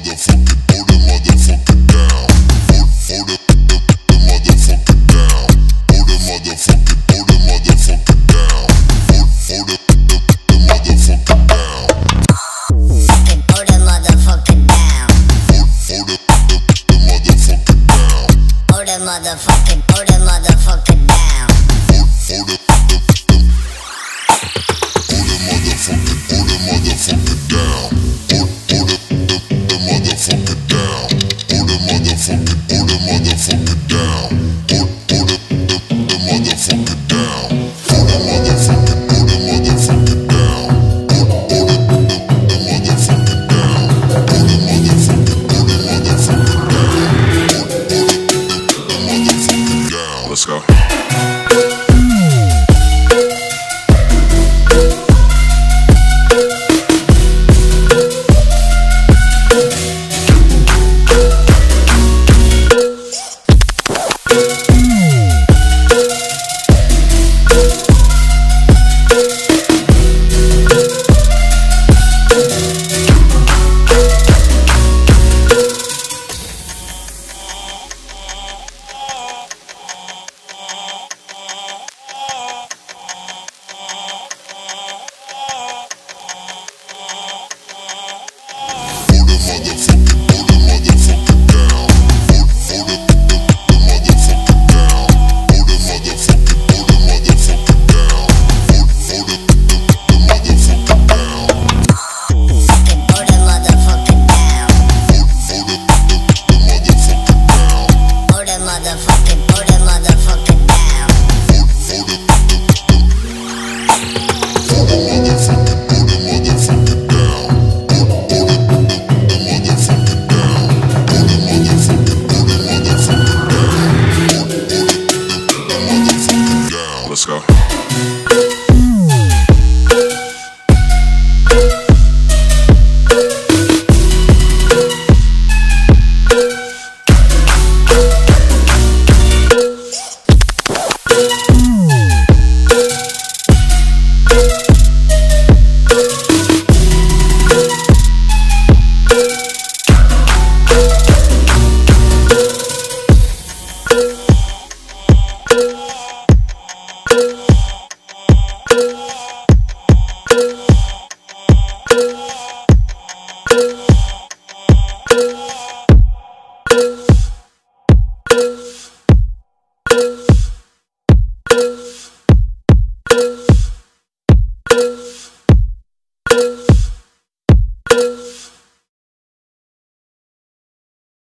motherfucker, throw the motherfucker down. Throw the, the motherfucker down. Throw the motherfucker, throw the motherfucker down. Throw the, the, the motherfucker down. Throw the motherfucker down. Throw the, the, the motherfucker down. Throw the motherfucker, throw the motherfucker. so.